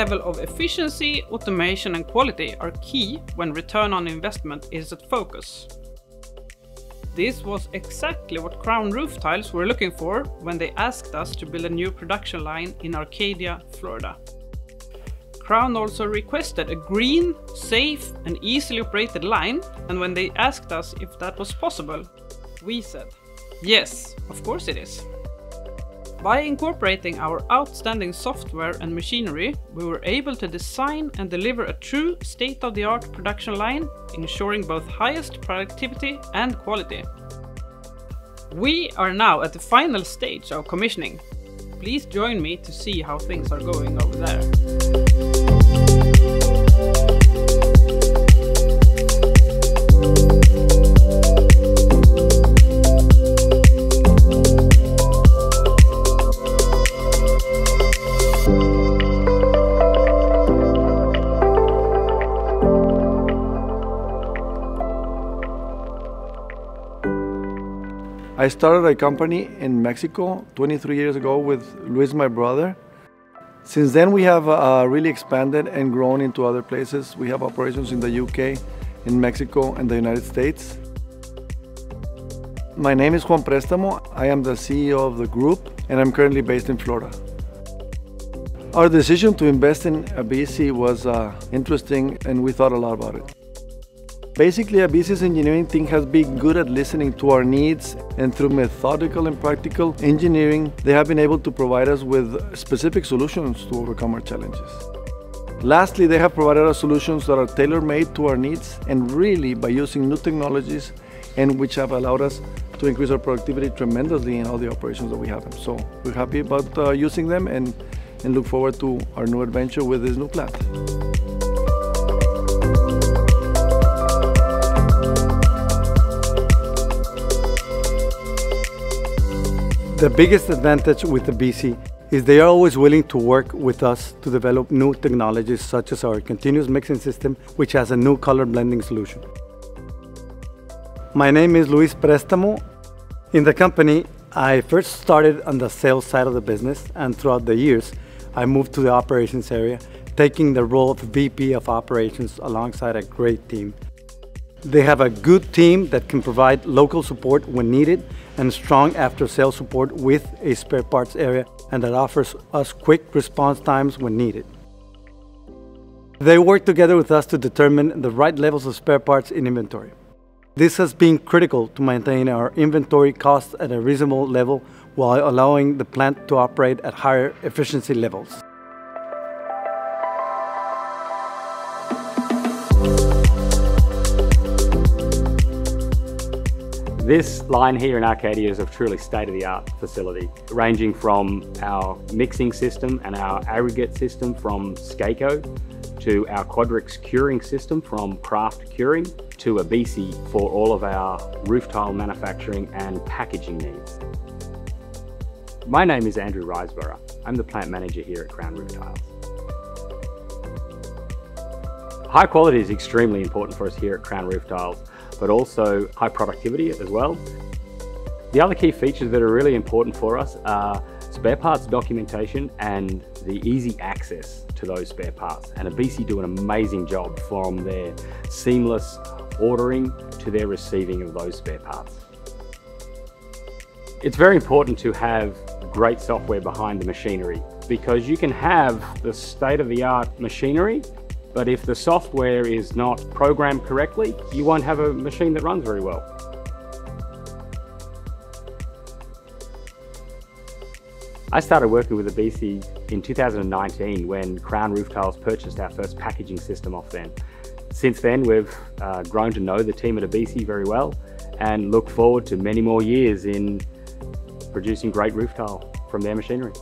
level of efficiency, automation and quality are key when return on investment is at focus. This was exactly what Crown Roof Tiles were looking for when they asked us to build a new production line in Arcadia, Florida. Crown also requested a green, safe and easily operated line and when they asked us if that was possible, we said, yes, of course it is. By incorporating our outstanding software and machinery, we were able to design and deliver a true state-of-the-art production line, ensuring both highest productivity and quality. We are now at the final stage of commissioning. Please join me to see how things are going over there. I started a company in Mexico 23 years ago with Luis, my brother. Since then, we have uh, really expanded and grown into other places. We have operations in the UK, in Mexico, and the United States. My name is Juan Prestamo. I am the CEO of the group, and I'm currently based in Florida. Our decision to invest in ABECE was uh, interesting, and we thought a lot about it. Basically, ABECE's engineering team has been good at listening to our needs and through methodical and practical engineering, they have been able to provide us with specific solutions to overcome our challenges. Lastly, they have provided us solutions that are tailor-made to our needs and really by using new technologies and which have allowed us to increase our productivity tremendously in all the operations that we have. So we're happy about uh, using them and, and look forward to our new adventure with this new plant. The biggest advantage with the BC is they are always willing to work with us to develop new technologies such as our continuous mixing system, which has a new color blending solution. My name is Luis Prestamo. In the company, I first started on the sales side of the business, and throughout the years, I moved to the operations area, taking the role of VP of operations alongside a great team. They have a good team that can provide local support when needed and strong after-sales support with a spare parts area and that offers us quick response times when needed. They work together with us to determine the right levels of spare parts in inventory. This has been critical to maintain our inventory costs at a reasonable level while allowing the plant to operate at higher efficiency levels. This line here in Arcadia is a truly state-of-the-art facility, ranging from our mixing system and our aggregate system from SKAKO to our Quadrix curing system from Kraft Curing to ABECE for all of our roof tile manufacturing and packaging needs. My name is Andrew Riseborough. I'm the plant manager here at Crown Roof Tiles. High quality is extremely important for us here at Crown Roof Tiles but also high productivity as well. The other key features that are really important for us are spare parts documentation and the easy access to those spare parts. And ABECE do an amazing job from their seamless ordering to their receiving of those spare parts. It's very important to have great software behind the machinery because you can have the state-of-the-art machinery but if the software is not programmed correctly, you won't have a machine that runs very well. I started working with ABECE in 2019 when Crown Roof Tiles purchased our first packaging system off them. Since then, we've uh, grown to know the team at ABECE very well and look forward to many more years in producing great roof tile from their machinery.